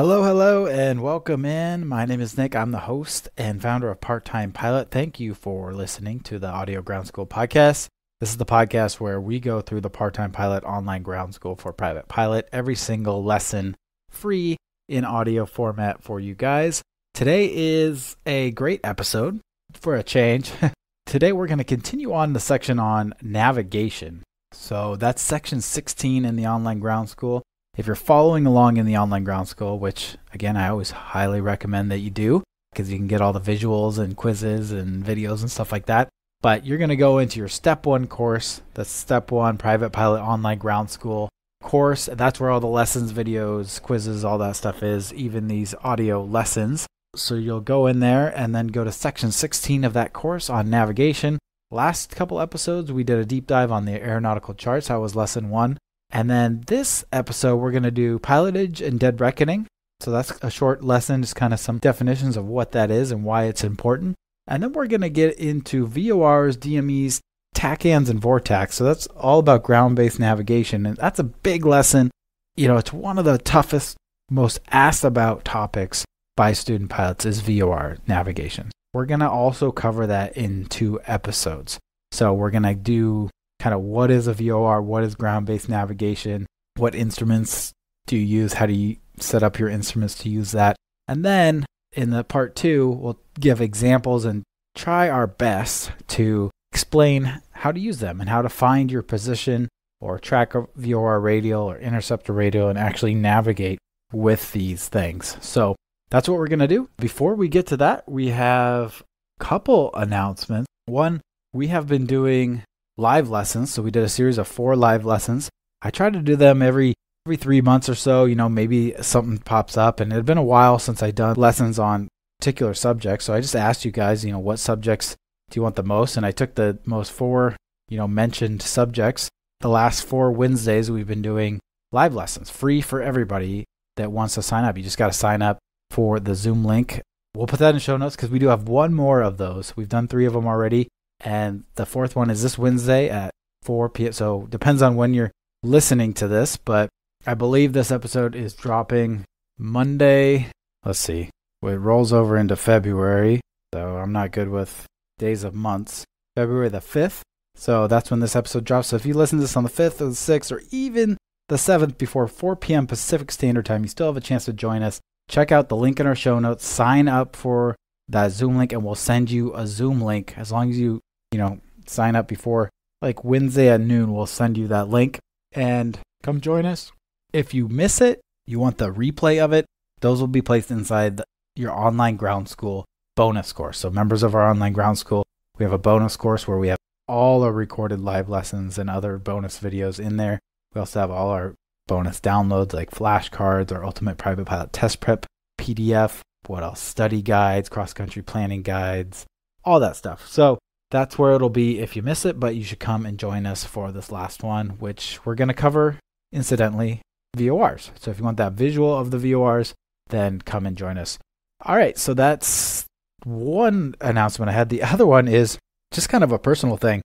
Hello, hello, and welcome in. My name is Nick. I'm the host and founder of Part Time Pilot. Thank you for listening to the Audio Ground School podcast. This is the podcast where we go through the Part Time Pilot online ground school for private pilot, every single lesson free in audio format for you guys. Today is a great episode for a change. Today we're going to continue on the section on navigation. So that's section 16 in the online ground school. If you're following along in the online ground school, which again, I always highly recommend that you do because you can get all the visuals and quizzes and videos and stuff like that. But you're going to go into your step one course, the step one private pilot online ground school course. That's where all the lessons, videos, quizzes, all that stuff is, even these audio lessons. So you'll go in there and then go to section 16 of that course on navigation. Last couple episodes, we did a deep dive on the aeronautical charts. That was lesson one. And then this episode, we're going to do pilotage and dead reckoning. So that's a short lesson, just kind of some definitions of what that is and why it's important. And then we're going to get into VORs, DMEs, TACANs, and VORTACs. So that's all about ground based navigation. And that's a big lesson. You know, it's one of the toughest, most asked about topics by student pilots is VOR navigation. We're going to also cover that in two episodes. So we're going to do kind of what is a VOR, what is ground based navigation, what instruments do you use, how do you set up your instruments to use that. And then in the part two, we'll give examples and try our best to explain how to use them and how to find your position or track a VOR radial or interceptor radial and actually navigate with these things. So that's what we're going to do. Before we get to that, we have a couple announcements. One, we have been doing live lessons. So we did a series of four live lessons. I try to do them every every three months or so. You know, maybe something pops up, and it had been a while since I done lessons on particular subjects. So I just asked you guys, you know, what subjects do you want the most? And I took the most four, you know, mentioned subjects. The last four Wednesdays we've been doing live lessons, free for everybody that wants to sign up. You just got to sign up for the Zoom link. We'll put that in show notes because we do have one more of those. We've done three of them already and the fourth one is this Wednesday at 4 p.m. So depends on when you're listening to this, but I believe this episode is dropping Monday. Let's see. It rolls over into February, so I'm not good with days of months. February the 5th. So that's when this episode drops. So if you listen to this on the 5th or the 6th or even the 7th before 4 p.m. Pacific Standard Time, you still have a chance to join us. Check out the link in our show notes. Sign up for that Zoom link, and we'll send you a Zoom link as long as you you know, sign up before like Wednesday at noon. We'll send you that link and come join us. If you miss it, you want the replay of it, those will be placed inside your online ground school bonus course. So, members of our online ground school, we have a bonus course where we have all our recorded live lessons and other bonus videos in there. We also have all our bonus downloads like flashcards, our Ultimate Private Pilot Test Prep PDF, what else? Study guides, cross country planning guides, all that stuff. So, that's where it'll be if you miss it, but you should come and join us for this last one, which we're going to cover, incidentally, VORs. So if you want that visual of the VORs, then come and join us. All right, so that's one announcement I had. The other one is just kind of a personal thing.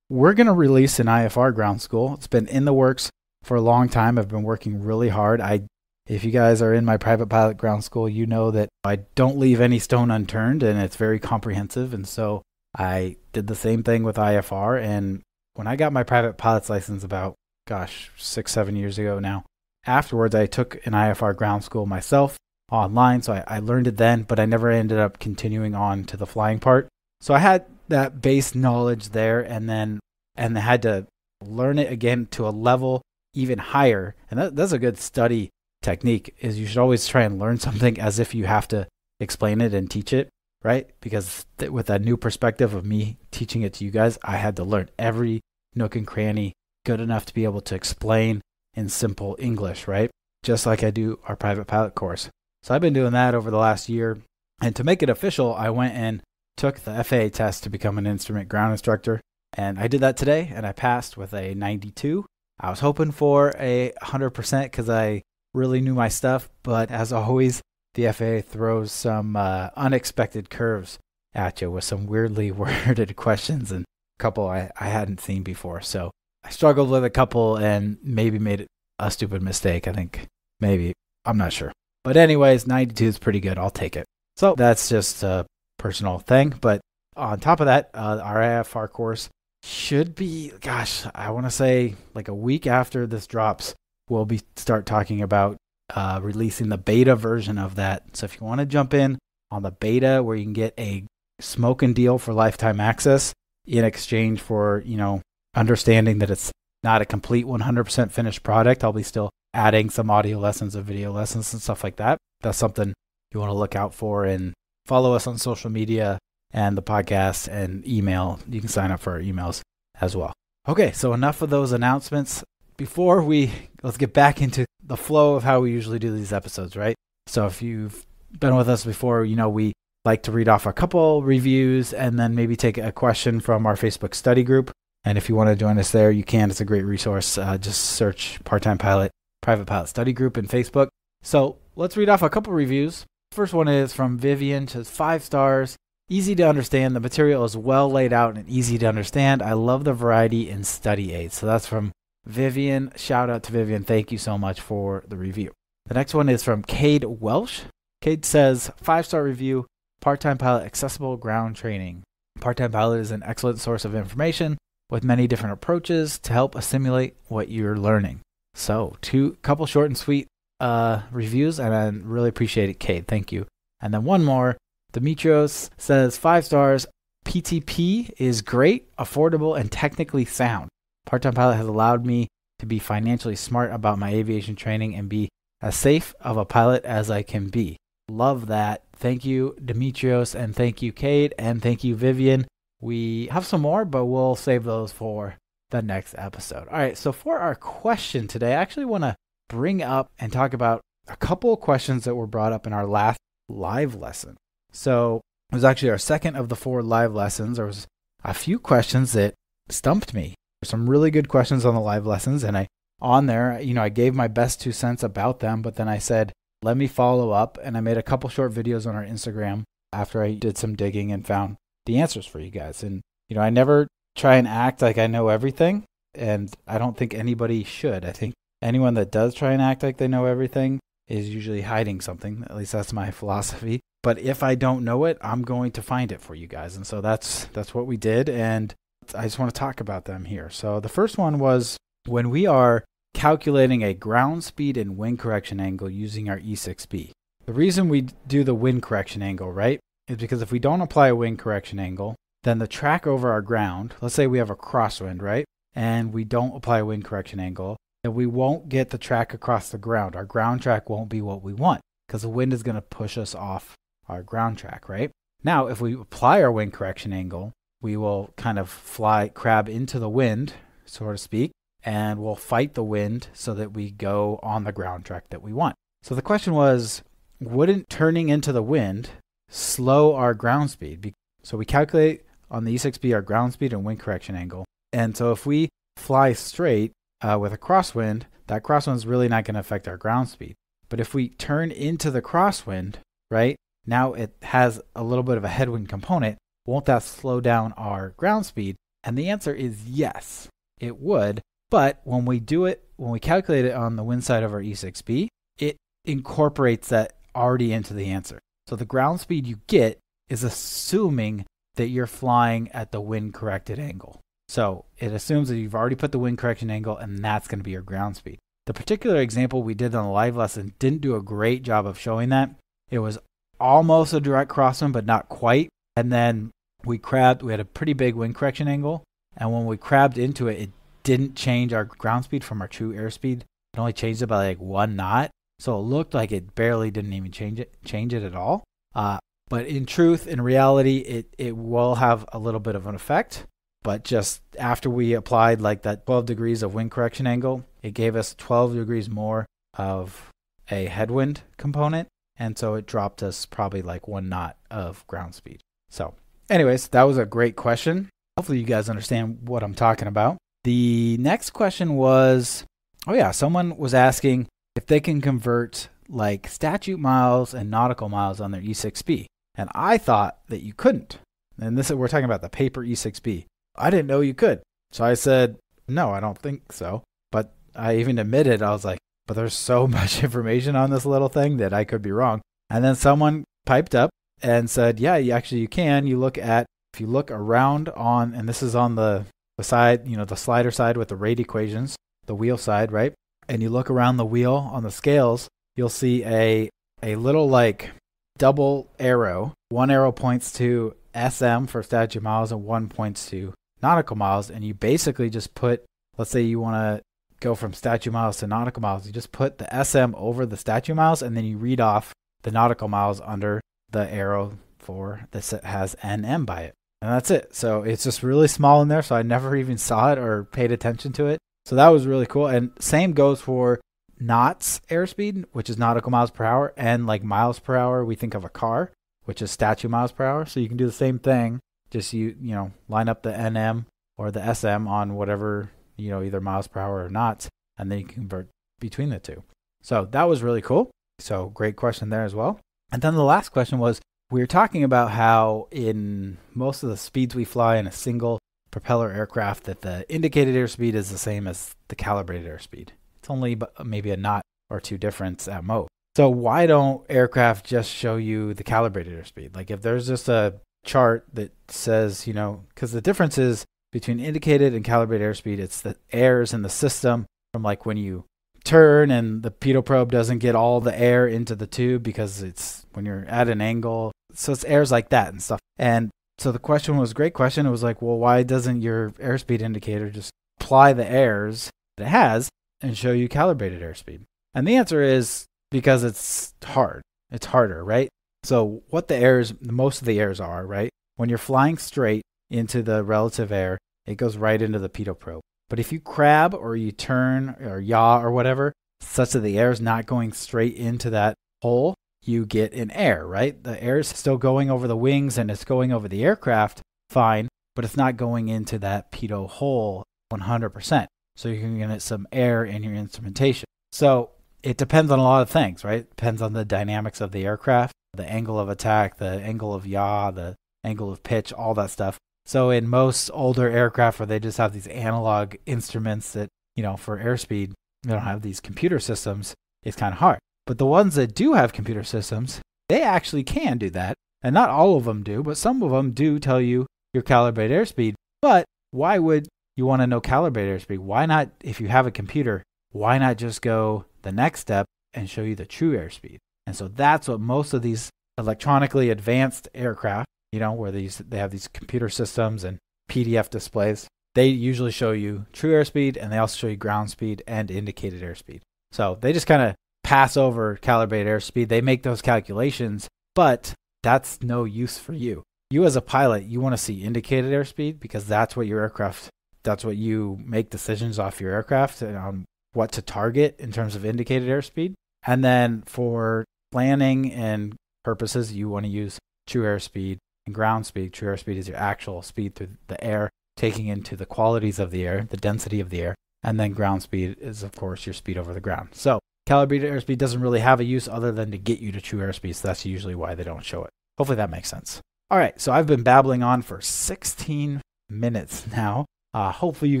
We're going to release an IFR ground school. It's been in the works for a long time. I've been working really hard. I if you guys are in my private pilot ground school, you know that I don't leave any stone unturned and it's very comprehensive. And so I did the same thing with IFR. And when I got my private pilot's license about, gosh, six, seven years ago now, afterwards, I took an IFR ground school myself online. So I, I learned it then, but I never ended up continuing on to the flying part. So I had that base knowledge there and then, and I had to learn it again to a level even higher. And that, that's a good study technique is you should always try and learn something as if you have to explain it and teach it right? Because th- with that new perspective of me teaching it to you guys, I had to learn every nook and cranny good enough to be able to explain in simple English, right? Just like I do our private pilot course. So I've been doing that over the last year. And to make it official, I went and took the FAA test to become an instrument ground instructor. And I did that today and I passed with a 92. I was hoping for a 100% because I really knew my stuff. But as always, the FAA throws some uh, unexpected curves at you with some weirdly worded questions and a couple I, I hadn't seen before. So I struggled with a couple and maybe made a stupid mistake. I think maybe. I'm not sure. But anyways, 92 is pretty good. I'll take it. So that's just a personal thing. But on top of that, uh, our IFR course should be, gosh, I want to say like a week after this drops, we'll be start talking about uh, releasing the beta version of that. So if you want to jump in on the beta where you can get a smoking deal for lifetime access in exchange for, you know, understanding that it's not a complete 100% finished product, I'll be still adding some audio lessons and video lessons and stuff like that. That's something you want to look out for and follow us on social media and the podcast and email. You can sign up for our emails as well. Okay, so enough of those announcements. Before we let's get back into the flow of how we usually do these episodes, right? So if you've been with us before, you know we like to read off a couple reviews and then maybe take a question from our Facebook study group. And if you want to join us there, you can. It's a great resource. Uh, just search Part Time Pilot Private Pilot Study Group in Facebook. So let's read off a couple reviews. First one is from Vivian, says five stars. Easy to understand. The material is well laid out and easy to understand. I love the variety in study aids. So that's from Vivian. Shout out to Vivian. Thank you so much for the review. The next one is from Cade Welsh. Cade says, five star review, part time pilot accessible ground training. Part time pilot is an excellent source of information with many different approaches to help assimilate what you're learning. So, two couple short and sweet uh, reviews, and I really appreciate it, Cade. Thank you. And then one more. Demetrios says five stars. PTP is great, affordable, and technically sound. Part time pilot has allowed me to be financially smart about my aviation training and be as safe of a pilot as I can be. Love that. Thank you, Demetrios, and thank you, Cade, and thank you, Vivian. We have some more, but we'll save those for the next episode. All right, so for our question today, I actually want to bring up and talk about a couple of questions that were brought up in our last live lesson. So it was actually our second of the four live lessons. There was a few questions that stumped me. Some really good questions on the live lessons, and I on there, you know, I gave my best two cents about them, but then I said, let me follow up, and I made a couple short videos on our Instagram after I did some digging and found the answers for you guys. And you know, I never try and act like I know everything. And I don't think anybody should. I think anyone that does try and act like they know everything is usually hiding something. At least that's my philosophy. But if I don't know it, I'm going to find it for you guys. And so that's that's what we did and I just want to talk about them here. So the first one was when we are calculating a ground speed and wind correction angle using our E6B. The reason we do the wind correction angle, right, is because if we don't apply a wind correction angle, then the track over our ground, let's say we have a crosswind, right? And we don't apply a wind correction angle, then we won't get the track across the ground. Our ground track won't be what we want because the wind is going to push us off our ground track, right? Now, if we apply our wind correction angle, we will kind of fly, crab into the wind, so to speak, and we'll fight the wind so that we go on the ground track that we want. So the question was, wouldn't turning into the wind slow our ground speed? So we calculate on the E6B our ground speed and wind correction angle. And so if we fly straight uh, with a crosswind, that crosswind is really not going to affect our ground speed. But if we turn into the crosswind, right, now it has a little bit of a headwind component. Won't that slow down our ground speed? And the answer is yes, it would. But when we do it, when we calculate it on the wind side of our E6B, it incorporates that already into the answer. So the ground speed you get is assuming that you're flying at the wind corrected angle. So it assumes that you've already put the wind correction angle and that's going to be your ground speed. The particular example we did on the live lesson didn't do a great job of showing that. It was almost a direct crosswind, but not quite. And then we crabbed, we had a pretty big wind correction angle. And when we crabbed into it, it didn't change our ground speed from our true airspeed. It only changed it by like one knot. So it looked like it barely didn't even change it, change it at all. Uh, but in truth, in reality, it, it will have a little bit of an effect. But just after we applied like that 12 degrees of wind correction angle, it gave us 12 degrees more of a headwind component. And so it dropped us probably like one knot of ground speed. So, anyways, that was a great question. Hopefully, you guys understand what I'm talking about. The next question was oh, yeah, someone was asking if they can convert like statute miles and nautical miles on their E6B. And I thought that you couldn't. And this is, we're talking about the paper E6B. I didn't know you could. So I said, no, I don't think so. But I even admitted, I was like, but there's so much information on this little thing that I could be wrong. And then someone piped up and said, yeah, you actually you can. You look at if you look around on, and this is on the the side, you know, the slider side with the rate equations, the wheel side, right? And you look around the wheel on the scales, you'll see a a little like double arrow. One arrow points to SM for statute miles and one points to nautical miles. And you basically just put, let's say you want to go from statute miles to nautical miles, you just put the SM over the statute miles and then you read off the nautical miles under the arrow for that has NM by it. And that's it. So it's just really small in there. So I never even saw it or paid attention to it. So that was really cool. And same goes for knots airspeed, which is nautical miles per hour, and like miles per hour, we think of a car, which is statute miles per hour. So you can do the same thing. Just you you know line up the NM or the SM on whatever you know either miles per hour or knots, and then you convert between the two. So that was really cool. So great question there as well. And then the last question was we were talking about how in most of the speeds we fly in a single propeller aircraft that the indicated airspeed is the same as the calibrated airspeed. It's only maybe a knot or two difference at most. So why don't aircraft just show you the calibrated airspeed? Like if there's just a chart that says, you know, because the difference is between indicated and calibrated airspeed, it's the airs in the system from like when you turn and the pitot probe doesn't get all the air into the tube because it's when you're at an angle. So it's airs like that and stuff. And so the question was great question. It was like, well, why doesn't your airspeed indicator just apply the airs that it has and show you calibrated airspeed? And the answer is because it's hard. It's harder, right? So what the airs, most of the airs are, right? When you're flying straight into the relative air, it goes right into the pitot probe. But if you crab or you turn or yaw or whatever, such that the air is not going straight into that hole, you get an air, right? The air is still going over the wings and it's going over the aircraft, fine, but it's not going into that pitot hole 100%. So you can get some air in your instrumentation. So it depends on a lot of things, right? It depends on the dynamics of the aircraft, the angle of attack, the angle of yaw, the angle of pitch, all that stuff. So in most older aircraft where they just have these analog instruments that, you know, for airspeed, they don't have these computer systems, it's kind of hard. But the ones that do have computer systems, they actually can do that. And not all of them do, but some of them do tell you your calibrated airspeed. But why would you want to know calibrated airspeed? Why not, if you have a computer, why not just go the next step and show you the true airspeed? And so that's what most of these electronically advanced aircraft, you know, where these they have these computer systems and PFD displays, they usually show you true airspeed and they also show you ground speed and indicated airspeed. So they just kind of pass over calibrated airspeed. They make those calculations, but that's no use for you. You as a pilot, you want to see indicated airspeed because that's what your aircraft, that's what you make decisions off your aircraft and on what to target in terms of indicated airspeed. And then for planning and purposes, you want to use true airspeed and ground speed. True airspeed is your actual speed through the air, taking into the qualities of the air, the density of the air. And then ground speed is, of course, your speed over the ground. So Calibrated airspeed doesn't really have a use other than to get you to true airspeed, so that's usually why they don't show it. Hopefully that makes sense. All right, so I've been babbling on for 16 minutes now. Uh, hopefully you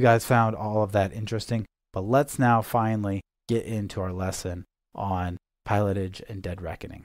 guys found all of that interesting, but let's now finally get into our lesson on pilotage and dead reckoning.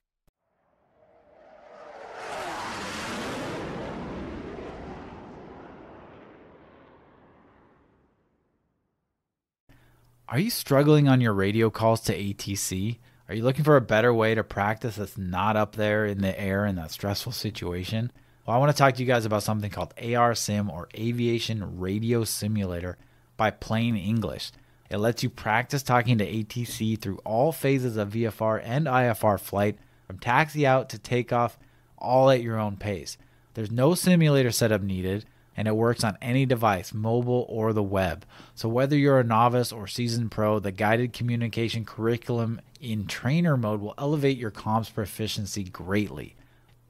Are you struggling on your radio calls to ATC? Are you looking for a better way to practice that's not up there in the air in that stressful situation? Well, I want to talk to you guys about something called ARSim or Aviation Radio Simulator by Plain English. It lets you practice talking to ATC through all phases of VFR and IFR flight, from taxi out to takeoff, all at your own pace. There's no simulator setup needed and it works on any device, mobile or the web. So, whether you're a novice or seasoned pro, the guided communication curriculum in trainer mode will elevate your comms proficiency greatly.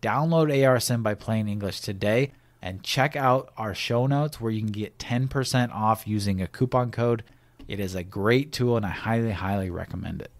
Download ARSim by Plain English today and check out our show notes where you can get 10% off using a coupon code. It is a great tool and I highly, highly recommend it.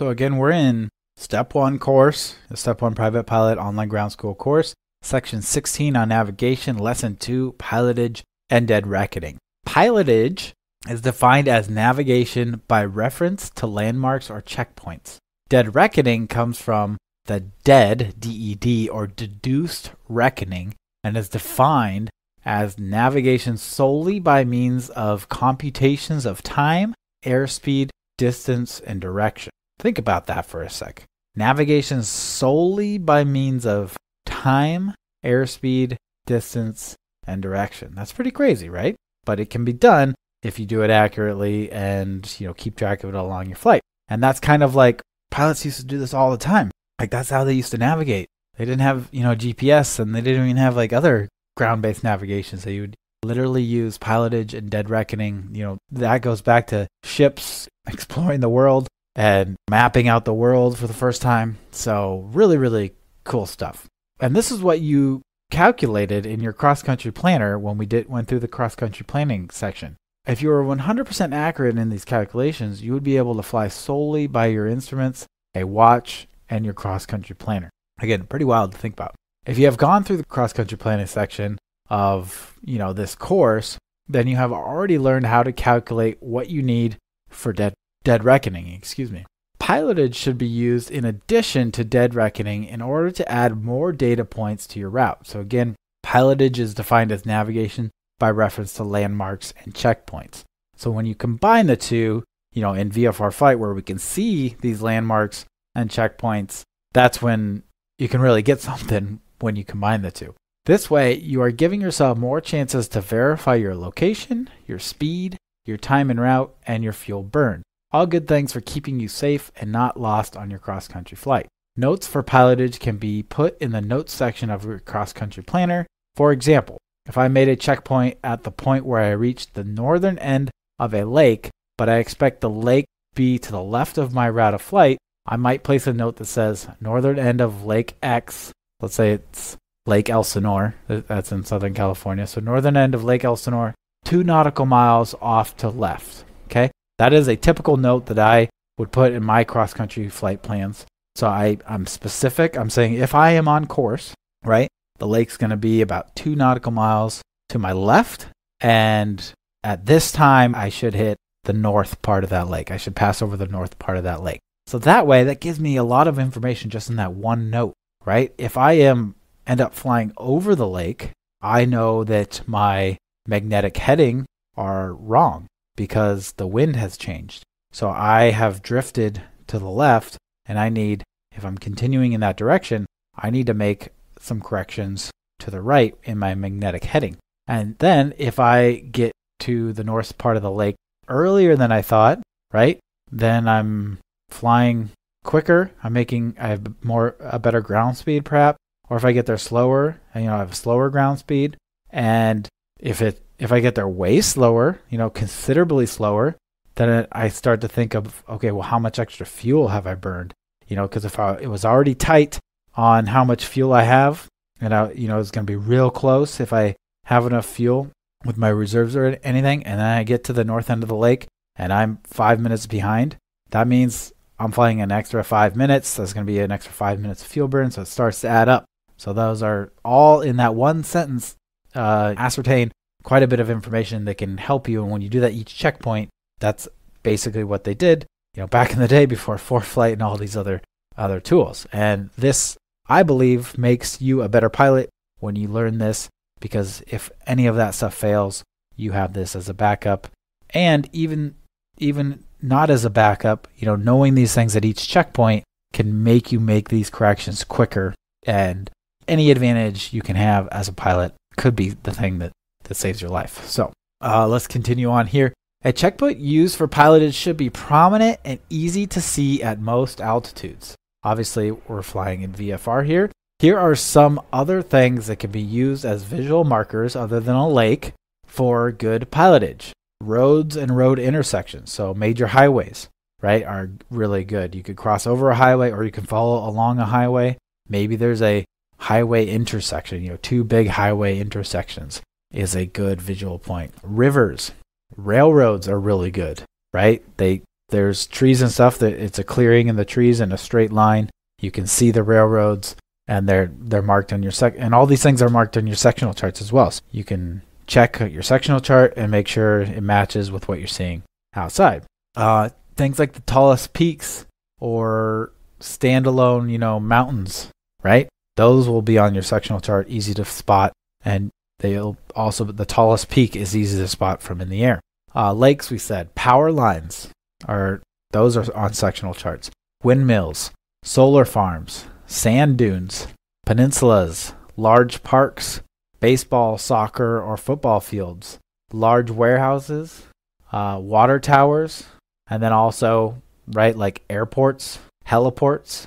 So again, we're in Step 1 course, the Step 1 Private Pilot Online Ground School course, Section 16 on navigation, Lesson 2 Pilotage and Dead Reckoning. Pilotage is defined as navigation by reference to landmarks or checkpoints. Dead reckoning comes from the dead, DED, or deduced reckoning, and is defined as navigation solely by means of computations of time, airspeed, distance, and direction. Think about that for a sec. Navigation solely by means of time, airspeed, distance, and direction. That's pretty crazy, right? But it can be done if you do it accurately and, you know, keep track of it along your flight. And that's kind of like pilots used to do this all the time. Like that's how they used to navigate. They didn't have, you know, GPS and they didn't even have like other ground-based navigation. So you would literally use pilotage and dead reckoning. You know, that goes back to ships exploring the world and mapping out the world for the first time. So really, really cool stuff. And this is what you calculated in your cross country planner when we did went through the cross country planning section. If you were 100% accurate in these calculations, you would be able to fly solely by your instruments, a watch, and your cross country planner. Again, pretty wild to think about. If you have gone through the cross country planning section of, you know, this course, then you have already learned how to calculate what you need for dead dead reckoning, excuse me. Pilotage should be used in addition to dead reckoning in order to add more data points to your route. So again, pilotage is defined as navigation by reference to landmarks and checkpoints. So when you combine the two, you know, in VFR flight where we can see these landmarks and checkpoints, that's when you can really get something when you combine the two. This way, you are giving yourself more chances to verify your location, your speed, your time en route, and your fuel burn. All good things for keeping you safe and not lost on your cross country flight. Notes for pilotage can be put in the notes section of your cross country planner. For example, if I made a checkpoint at the point where I reached the northern end of a lake, but I expect the lake be to the left of my route of flight, I might place a note that says northern end of Lake X. Let's say it's Lake Elsinore. That's in Southern California. So northern end of Lake Elsinore, two nautical miles off to left. Okay. That is a typical note that I would put in my cross country flight plans. So I, I'm specific. I'm saying if I am on course, right, the lake's going to be about two nautical miles to my left. And at this time, I should hit the north part of that lake. I should pass over the north part of that lake. So that way, that gives me a lot of information just in that one note, right? If I am end up flying over the lake, I know that my magnetic heading are wrong because the wind has changed. So I have drifted to the left and I need, if I'm continuing in that direction, I need to make some corrections to the right in my magnetic heading. And then if I get to the north part of the lake earlier than I thought, right? Then I'm flying quicker. I'm making I have more a better ground speed perhaps. Or if I get there slower, you know, I have a slower ground speed. And if it if I get there way slower, you know, considerably slower, then I start to think of okay, well, how much extra fuel have I burned? You know, because if I, it was already tight on how much fuel I have, and I, you know, it's going to be real close if I have enough fuel with my reserves or anything, and then I get to the north end of the lake and I'm five minutes behind. That means I'm flying an extra five minutes. That's going to be an extra five minutes of fuel burn. So it starts to add up. So those are all in that one sentence, uh, ascertain quite a bit of information that can help you. And when you do that each checkpoint, that's basically what they did, you know, back in the day before ForeFlight and all these other other tools. And this, I believe, makes you a better pilot when you learn this because if any of that stuff fails, you have this as a backup. And even even not as a backup, you know, knowing these things at each checkpoint can make you make these corrections quicker. And any advantage you can have as a pilot could be the thing that, that saves your life. So uh, let's continue on here. A checkpoint used for pilotage should be prominent and easy to see at most altitudes. Obviously, we're flying in VFR here. Here are some other things that can be used as visual markers other than a lake for good pilotage roads and road intersections. So major highways, right, are really good. You could cross over a highway or you can follow along a highway. Maybe there's a highway intersection, you know, two big highway intersections is a good visual point. Rivers, railroads are really good, right? They there's trees and stuff that it's a clearing in the trees in a straight line. You can see the railroads and they're they're marked on your sec and all these things are marked on your sectional charts as well. So you can check your sectional chart and make sure it matches with what you're seeing outside. Uh, things like the tallest peaks or standalone, you know, mountains, right? Those will be on your sectional chart, easy to spot, and they'll also the tallest peak is easy to spot from in the air. Uh, lakes, we said, power lines are those are on sectional charts. Windmills, solar farms, sand dunes, peninsulas, large parks, baseball, soccer, or football fields, large warehouses, uh, water towers, and then also right like airports, heliports,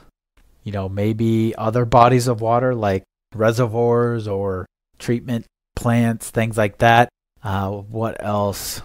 you know, maybe other bodies of water like reservoirs or treatment plants, things like that. Uh, what else?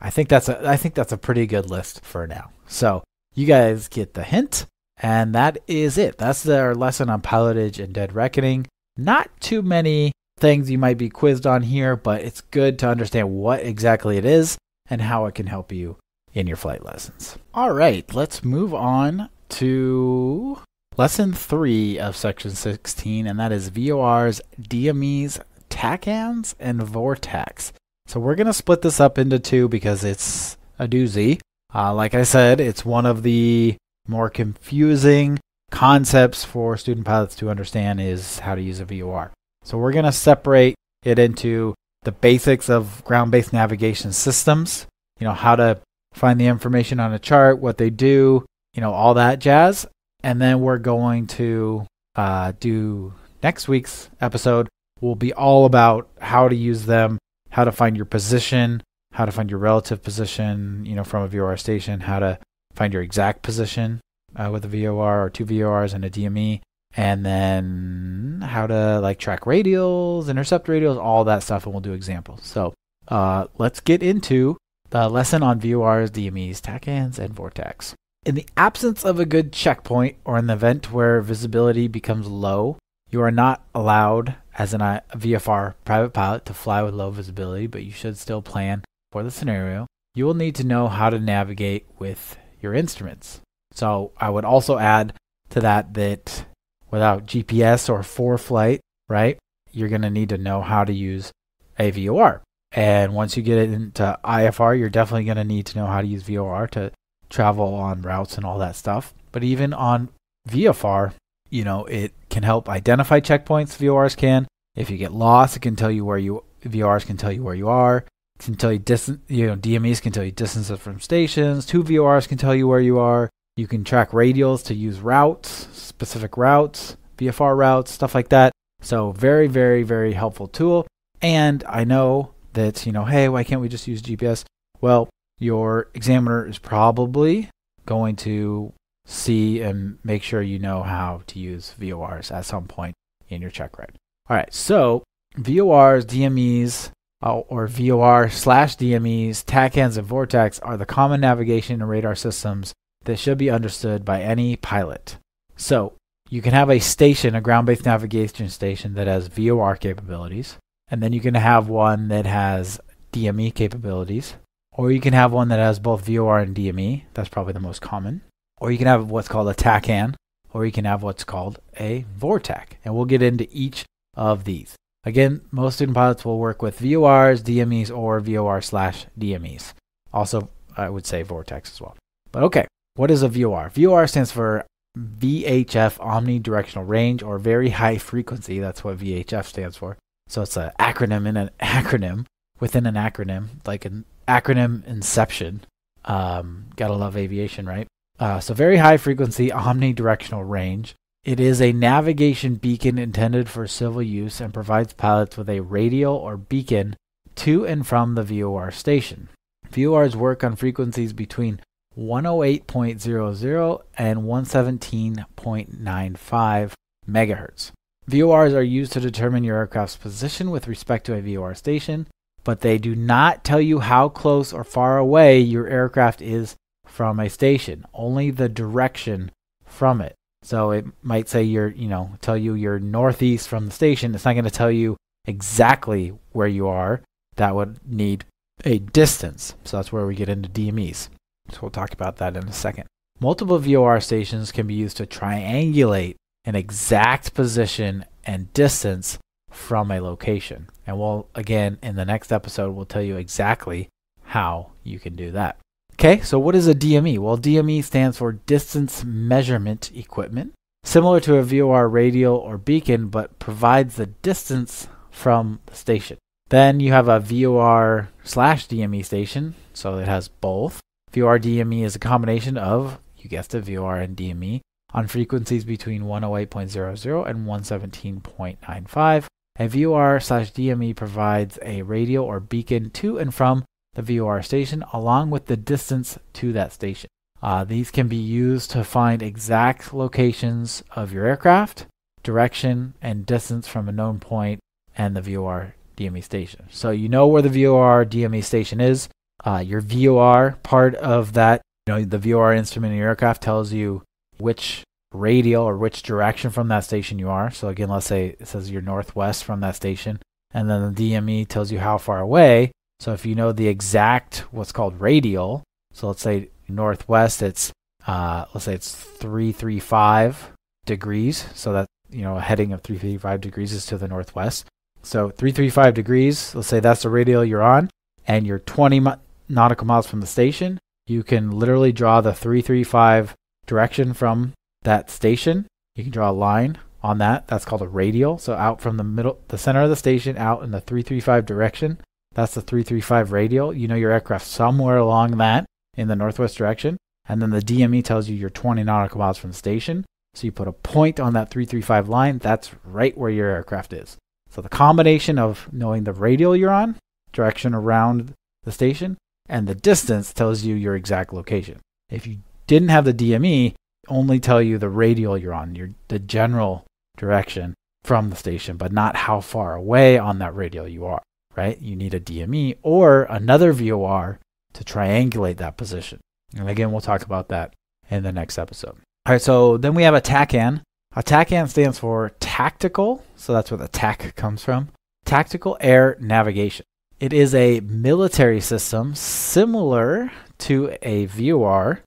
I think that's a I think that's a pretty good list for now. So you guys get the hint, and that is it. That's our lesson on pilotage and Dead Reckoning. Not too many things you might be quizzed on here, but it's good to understand what exactly it is and how it can help you in your flight lessons. All right, let's move on to lesson three of section 16, and that is VORs, DMEs, TACANs, and VORTACs. So we're going to split this up into two because it's a doozy. Uh, like I said, it's one of the more confusing concepts for student pilots to understand is how to use a VOR. So we're going to separate it into the basics of ground-based navigation systems, you know, how to find the information on a chart, what they do, you know, all that jazz. And then we're going to uh, do next week's episode will be all about how to use them, how to find your position, how to find your relative position, you know, from a VOR station, how to find your exact position uh, with a VOR or two VORs and a DME, and then how to like track radials, intercept radials, all that stuff, and we'll do examples. So uh, let's get into the lesson on VORs, DMEs, TACANs, and VORTACs. In the absence of a good checkpoint or an event where visibility becomes low, you are not allowed as an VFR private pilot to fly with low visibility, but you should still plan for the scenario. You will need to know how to navigate with your instruments. So I would also add to that that without GPS or ForeFlight, right, you're going to need to know how to use a VOR. And once you get into IFR, you're definitely going to need to know how to use VOR to travel on routes and all that stuff. But even on VFR, you know, it can help identify checkpoints. VORs can. If you get lost, it can tell you where you. VORs can tell you where you are. It can tell you distance. You know, DMEs can tell you distances from stations. Two VORs can tell you where you are. You can track radials to use routes, specific routes, VFR routes, stuff like that. So very, very, very helpful tool. And I know that, you know, hey, why can't we just use GPS? Well, your examiner is probably going to see and make sure you know how to use VORs at some point in your check ride. All right, so VORs, DMEs, uh, or VOR slash DMEs, TACANs, and VORTACs are the common navigation and radar systems that should be understood by any pilot. So you can have a station, a ground based navigation station that has VOR capabilities, and then you can have one that has DME capabilities, or you can have one that has both VOR and DME. That's probably the most common. Or you can have what's called a TACAN, or you can have what's called a VORTAC. And we'll get into each of these. Again, most student pilots will work with VORs, DMEs, or VOR slash DMEs. Also, I would say VORTACs as well. But okay, what is a VOR? VOR stands for VHF omnidirectional range or very high frequency. That's what VHF stands for. So it's an acronym in an acronym within an acronym, like an acronym inception. Um, gotta love aviation, right? Uh, so very high frequency omnidirectional range. It is a navigation beacon intended for civil use and provides pilots with a radial or beacon to and from the VOR station. VORs work on frequencies between 108.00 and 117.95 megahertz. VORs are used to determine your aircraft's position with respect to a VOR station, but they do not tell you how close or far away your aircraft is from a station, only the direction from it. So it might say you're, you know, tell you you're northeast from the station. It's not going to tell you exactly where you are. That would need a distance. So that's where we get into DMEs. So we'll talk about that in a second. Multiple VOR stations can be used to triangulate an exact position and distance from a location. And we'll, again, in the next episode, we'll tell you exactly how you can do that. Okay, so what is a DME? Well, DME stands for Distance Measurement Equipment, similar to a VOR radial or beacon, but provides the distance from the station. Then you have a VOR slash DME station, so it has both. VOR DME is a combination of, you guessed it, VOR and DME on frequencies between 108.00 and 117.95. A VOR slash DME provides a radio or beacon to and from the VOR station along with the distance to that station. Uh, these can be used to find exact locations of your aircraft, direction, and distance from a known point and the VOR DME station. So you know where the VOR DME station is. Uh, your VOR part of that, you know, the VOR instrument in your aircraft tells you which radial or which direction from that station you are. So again, let's say it says you're northwest from that station, and then the DME tells you how far away. So if you know the exact what's called radial, so let's say northwest, it's uh, let's say it's 335 degrees. So that you know a heading of 335 degrees is to the northwest. So 335 degrees, let's say that's the radial you're on, and you're 20 nautical miles from the station. You can literally draw the 335 direction from that station. You can draw a line on that. That's called a radial. So out from the middle, the center of the station, out in the 335 direction. That's the 335 radial. You know your aircraft somewhere along that in the northwest direction. And then the DME tells you you're 20 nautical miles from the station. So you put a point on that 335 line. That's right where your aircraft is. So the combination of knowing the radial you're on, direction around the station, and the distance tells you your exact location. If you didn't have the DME, only tell you the radial you're on, your the general direction from the station, but not how far away on that radial you are, right? You need a DME or another VOR to triangulate that position. And again, we'll talk about that in the next episode. All right, so then we have a TACAN. A TACAN stands for tactical, so that's where the TAC comes from. Tactical Air Navigation. It is a military system similar to a VOR,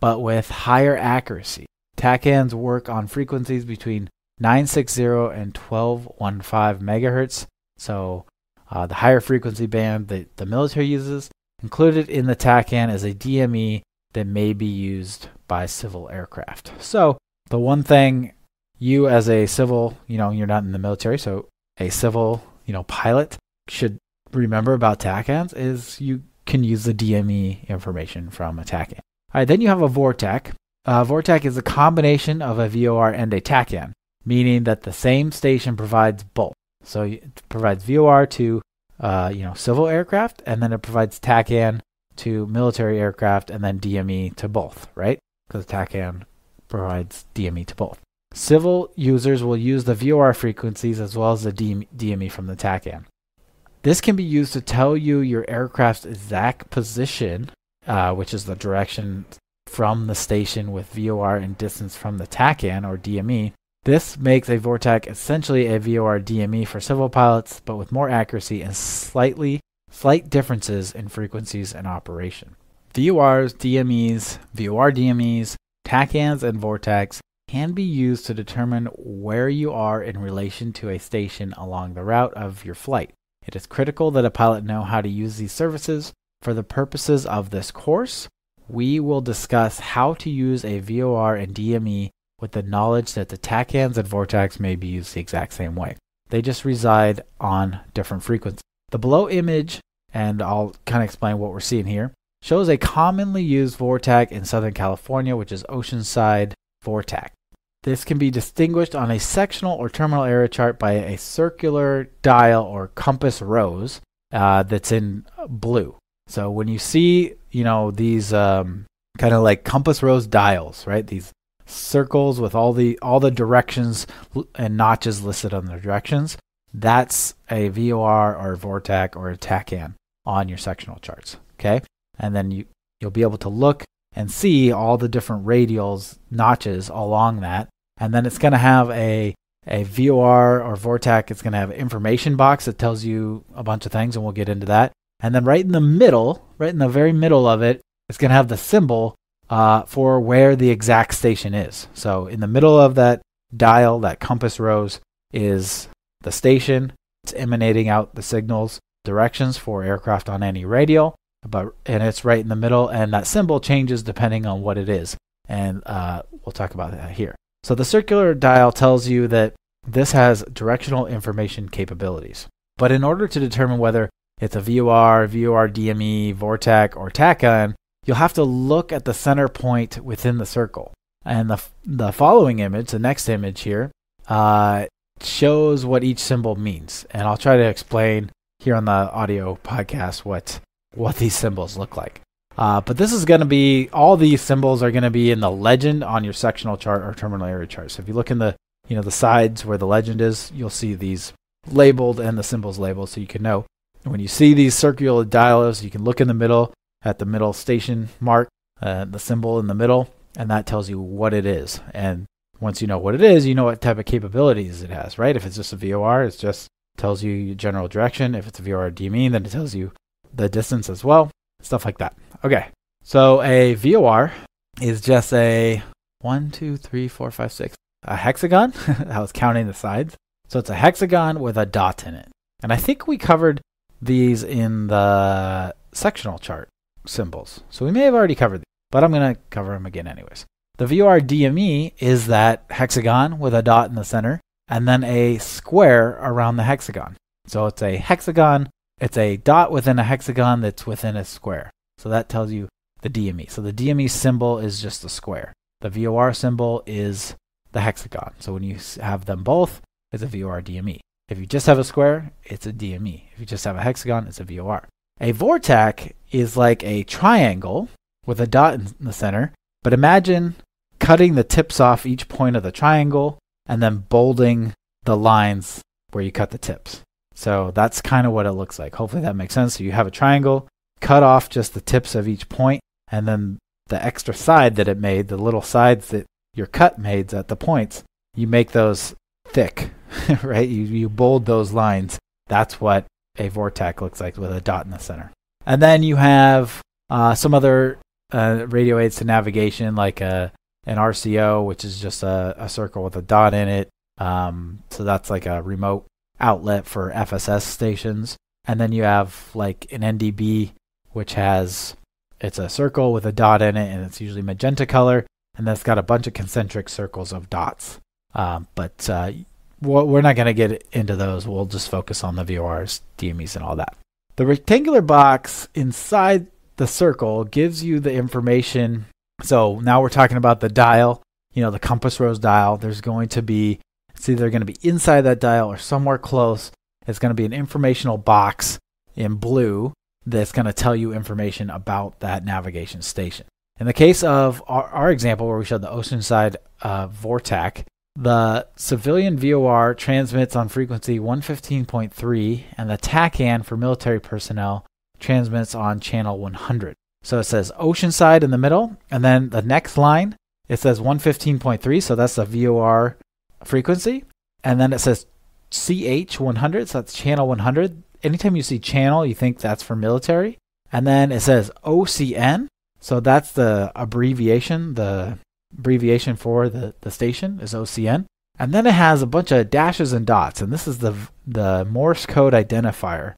but with higher accuracy. TACANs work on frequencies between 960 and 1215 megahertz. So uh, the higher frequency band that the military uses. Included in the TACAN is a DME that may be used by civil aircraft. So the one thing you as a civil, you know, you're not in the military, so a civil, you know, pilot should remember about TACANs is you can use the DME information from a TACAN. All right, then you have a VORTAC. Uh, VORTAC is a combination of a VOR and a TACAN, meaning that the same station provides both. So it provides VOR to uh, you know civil aircraft, and then it provides TACAN to military aircraft, and then DME to both, right? Because TACAN provides DME to both. Civil users will use the VOR frequencies as well as the DME from the TACAN. This can be used to tell you your aircraft's exact position uh, which is the direction from the station with VOR and distance from the TACAN or DME. This makes a VORTAC essentially a VOR DME for civil pilots, but with more accuracy and slightly slight differences in frequencies and operation. VORs, DMEs, VOR DMEs, TACANs, and VORTACs can be used to determine where you are in relation to a station along the route of your flight. It is critical that a pilot know how to use these services for the purposes of this course, we will discuss how to use a VOR and DME with the knowledge that the TACANs and VORTACs may be used the exact same way. They just reside on different frequencies. The below image, and I'll kind of explain what we're seeing here, shows a commonly used VORTAC in Southern California, which is Oceanside VORTAC. This can be distinguished on a sectional or terminal area chart by a circular dial or compass rose uh, that's in blue. So when you see, you know, these um, kind of like compass rose dials, right? These circles with all the all the directions and notches listed on the directions, that's a VOR or a VORTAC or a TACAN on your sectional charts. Okay, and then you you'll be able to look and see all the different radials notches along that, and then it's going to have a a VOR or VORTAC. It's going to have an information box that tells you a bunch of things, and we'll get into that. And then right in the middle, right in the very middle of it, it's going to have the symbol uh, for where the exact station is. So in the middle of that dial, that compass rose, is the station. It's emanating out the signals directions for aircraft on any radio, but and it's right in the middle, and that symbol changes depending on what it is, and uh, we'll talk about that here. So the circular dial tells you that this has directional information capabilities, but in order to determine whether it's a VOR, VOR DME, VORTAC, or TACAN, you'll have to look at the center point within the circle. And the, the following image, the next image here, uh, shows what each symbol means. And I'll try to explain here on the audio podcast what, what these symbols look like. Uh, but this is going to be, all these symbols are going to be in the legend on your sectional chart or terminal area chart. So if you look in the, you know, the sides where the legend is, you'll see these labeled and the symbols labeled so you can know. When you see these circular dials, you can look in the middle at the middle station mark, uh, the symbol in the middle, and that tells you what it is. And once you know what it is, you know what type of capabilities it has, right? If it's just a VOR, it just tells you general direction. If it's a VOR DME, then it tells you the distance as well, stuff like that. Okay, so a VOR is just a one, two, three, four, five, six, a hexagon. I was counting the sides. So it's a hexagon with a dot in it. And I think we covered these in the sectional chart symbols. So we may have already covered these, but I'm going to cover them again anyways. The VOR DME is that hexagon with a dot in the center and then a square around the hexagon. So it's a hexagon, it's a dot within a hexagon that's within a square. So that tells you the DME. So the DME symbol is just a square. The VOR symbol is the hexagon. So when you have them both, it's a VOR DME. If you just have a square, it's a DME. If you just have a hexagon, it's a VOR. A VORTAC is like a triangle with a dot in the center, but imagine cutting the tips off each point of the triangle and then bolding the lines where you cut the tips. So that's kind of what it looks like. Hopefully that makes sense. So you have a triangle, cut off just the tips of each point, and then the extra side that it made, the little sides that your cut made at the points, you make those thick, right? You, you bold those lines. That's what a VORTAC looks like with a dot in the center. And then you have uh, some other uh, radio aids to navigation, like a, an RCO, which is just a, a circle with a dot in it. Um, so that's like a remote outlet for FSS stations. And then you have like an NDB, which has it's a circle with a dot in it, and it's usually magenta color, and that's got a bunch of concentric circles of dots. Um, but uh, we're not going to get into those. We'll just focus on the VORs, DMEs, and all that. The rectangular box inside the circle gives you the information. So now we're talking about the dial, you know, the compass rose dial. There's going to be, it's either going to be inside that dial or somewhere close. It's going to be an informational box in blue that's going to tell you information about that navigation station. In the case of our, our example where we showed the Oceanside uh, VORTAC, the civilian VOR transmits on frequency 115.3, and the TACAN for military personnel transmits on channel 100. So it says Oceanside in the middle, and then the next line it says 115.3, so that's the VOR frequency, and then it says CH 100, so that's channel 100. Anytime you see channel, you think that's for military, and then it says OCN, so that's the abbreviation, the abbreviation for the, the station is OCN. And then it has a bunch of dashes and dots, and this is the the Morse code identifier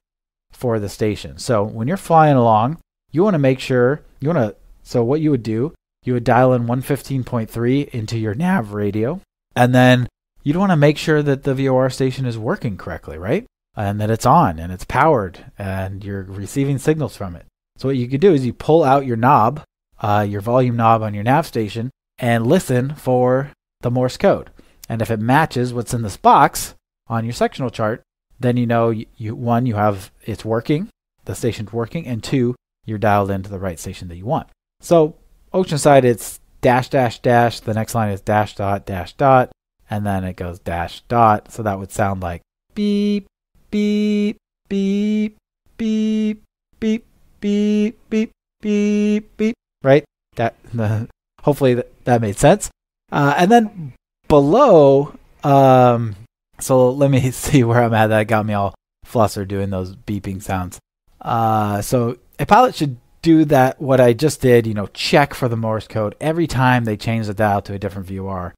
for the station. So when you're flying along, you want to make sure you want to. So what you would do, you would dial in 115.3 into your nav radio, and then you'd want to make sure that the VOR station is working correctly, right? And that it's on and it's powered, and you're receiving signals from it. So what you could do is you pull out your knob, uh, your volume knob on your nav station, and listen for the Morse code. And if it matches what's in this box on your sectional chart, then you know you, you one you have it's working, the station's working, and two you're dialed into the right station that you want. So Oceanside it's dash dash dash. The next line is dash dot dash dot, and then it goes dash dot. So that would sound like beep beep beep beep beep beep beep beep beep. Right? That the hopefully that, that made sense. Uh, and then below, um, so let me see where I'm at. That got me all flustered doing those beeping sounds. Uh, so a pilot should do that, what I just did, you know, check for the Morse code every time they change the dial to a different VOR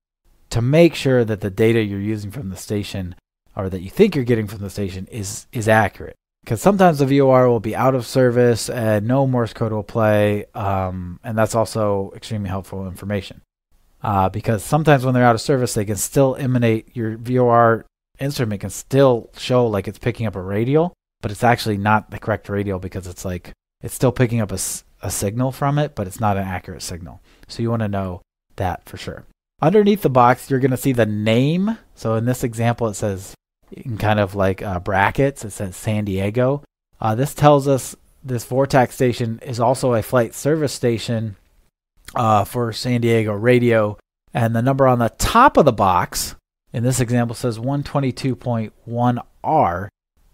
to make sure that the data you're using from the station or that you think you're getting from the station is is accurate. Because sometimes the VOR will be out of service and no Morse code will play, um, and that's also extremely helpful information. Uh, because sometimes when they're out of service, they can still emanate your VOR instrument can still show like it's picking up a radial, but it's actually not the correct radial because it's like it's still picking up a, a signal from it, but it's not an accurate signal. So you want to know that for sure. Underneath the box, you're going to see the name. So in this example, it says kind of like uh, brackets, it says San Diego. Uh, this tells us this Vortac station is also a flight service station uh, for San Diego radio. And the number on the top of the box in this example says 122.1R.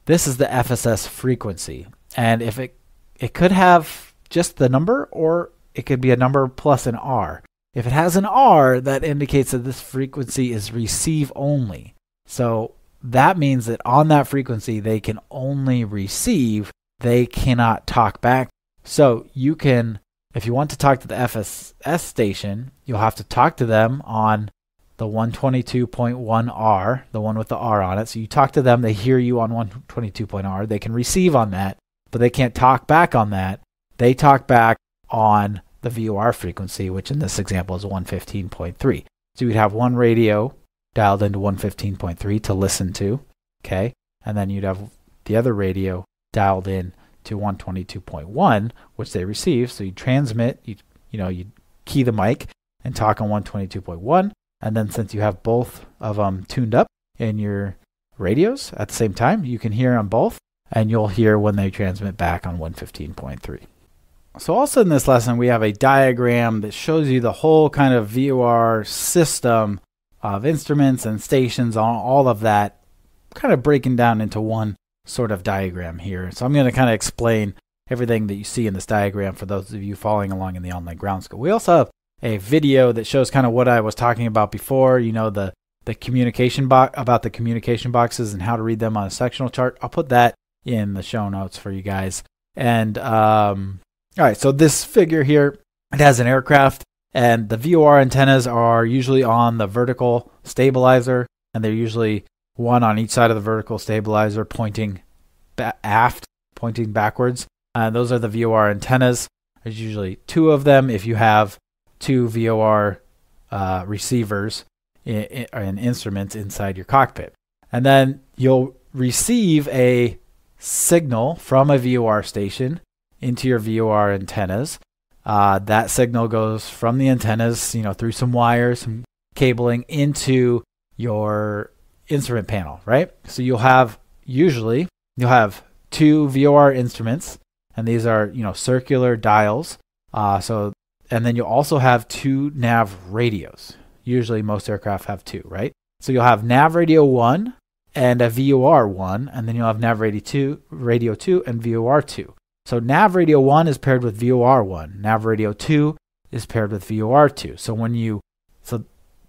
This is the FSS frequency. And if it it could have just the number or it could be a number plus an R. If it has an R, that indicates that this frequency is receive only. So that means that on that frequency, they can only receive, they cannot talk back. So you can, if you want to talk to the FSS station, you'll have to talk to them on the 122.1R, the one with the R on it. So you talk to them, they hear you on 122.R, they can receive on that, but they can't talk back on that. They talk back on the VOR frequency, which in this example is 115.3. So you'd have one radio dialed into 115.3 to listen to, okay? And then you'd have the other radio dialed in to 122.1, which they receive. So you transmit, you you know, you key the mic and talk on 122.1, and then since you have both of them tuned up in your radios at the same time, you can hear on both, and you'll hear when they transmit back on 115.3. So also in this lesson, we have a diagram that shows you the whole kind of VOR system of instruments and stations, all of that, kind of breaking down into one sort of diagram here. So I'm going to kind of explain everything that you see in this diagram for those of you following along in the online ground school. We also have a video that shows kind of what I was talking about before, you know, the the communication box about the communication boxes and how to read them on a sectional chart. I'll put that in the show notes for you guys. And um, all right, so this figure here, it has an aircraft, and the VOR antennas are usually on the vertical stabilizer, and they're usually one on each side of the vertical stabilizer pointing aft, pointing backwards. Uh, those are the VOR antennas. There's usually two of them if you have two VOR uh, receivers and instruments inside your cockpit. And then you'll receive a signal from a VOR station into your VOR antennas. Uh, that signal goes from the antennas, you know, through some wires, some cabling into your instrument panel, right? So you'll have usually you'll have two VOR instruments, and these are you know circular dials. Uh, so and then you'll also have two nav radios. Usually most aircraft have two, right? So you'll have nav radio 1 and a VOR 1, and then you'll have nav radio 2, radio 2 and VOR 2. So nav radio 1 is paired with VOR 1. Nav radio 2 is paired with VOR 2. So when you so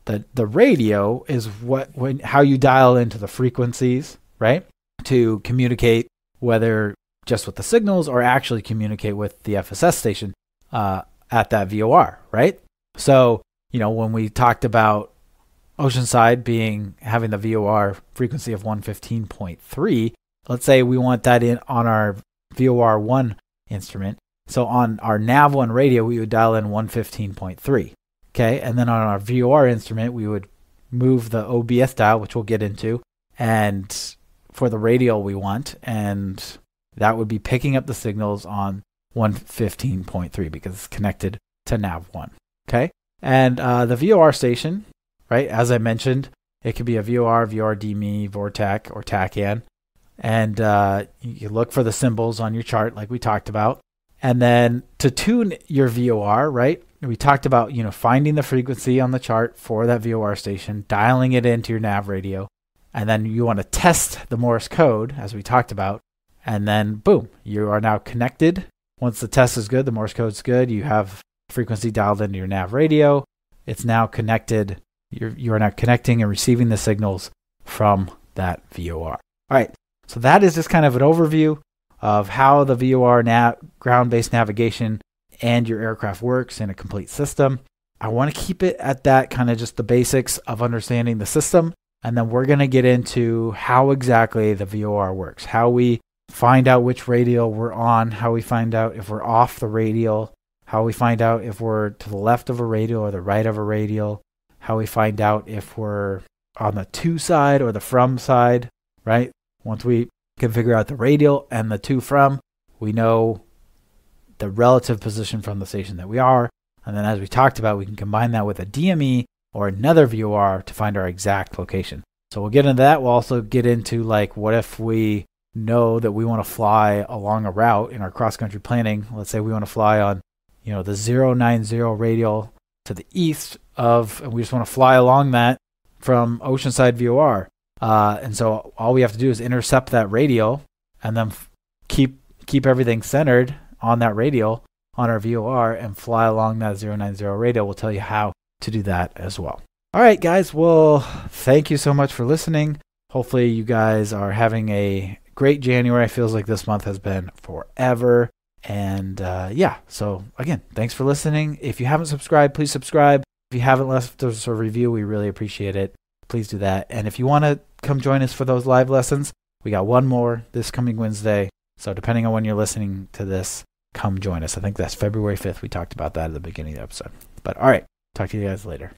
the the radio is what when how you dial into the frequencies, right? To communicate whether just with the signals or actually communicate with the FSS station. Uh, at that VOR, right? So, you know, when we talked about Oceanside being having the VOR frequency of 115.3, let's say we want that in on our VOR 1 instrument. So on our NAV1 radio, we would dial in 115.3. Okay, and then on our VOR instrument, we would move the OBS dial, which we'll get into, and for the radial we want, and that would be picking up the signals on 115.3 because it's connected to nav1. Okay. And uh, the VOR station, right, as I mentioned, it could be a VOR, VOR-DME, VORTAC, or TACAN. And uh, you look for the symbols on your chart, like we talked about. And then to tune your VOR, right, we talked about, you know, finding the frequency on the chart for that VOR station, dialing it into your nav radio. And then you want to test the Morse code, as we talked about. And then, boom, you are now connected once the test is good, the Morse code is good, you have frequency dialed into your nav radio. It's now connected. You're, you are now connecting and receiving the signals from that VOR. All right. So that is just kind of an overview of how the VOR nav, ground based navigation and your aircraft works in a complete system. I want to keep it at that kind of just the basics of understanding the system. And then we're going to get into how exactly the VOR works, how we find out which radial we're on, how we find out if we're off the radial, how we find out if we're to the left of a radial or the right of a radial, how we find out if we're on the to side or the from side, right? Once we can figure out the radial and the to from, we know the relative position from the station that we are. And then, as we talked about, we can combine that with a DME or another VOR to find our exact location. So we'll get into that. We'll also get into like what if we know that we want to fly along a route in our cross country planning. Let's say we want to fly on, you know, the 090 radial to the east of, and we just want to fly along that from Oceanside VOR. Uh, and so all we have to do is intercept that radial and then f- keep keep everything centered on that radial on our VOR and fly along that 090 radial. We'll tell you how to do that as well. All right, guys. Well, thank you so much for listening. Hopefully, you guys are having a great January. It feels like this month has been forever. And uh, yeah, so again, thanks for listening. If you haven't subscribed, please subscribe. If you haven't left us a review, we really appreciate it. Please do that. And if you want to come join us for those live lessons, we got one more this coming Wednesday. So depending on when you're listening to this, come join us. I think that's February 5th. We talked about that at the beginning of the episode. But all right, talk to you guys later.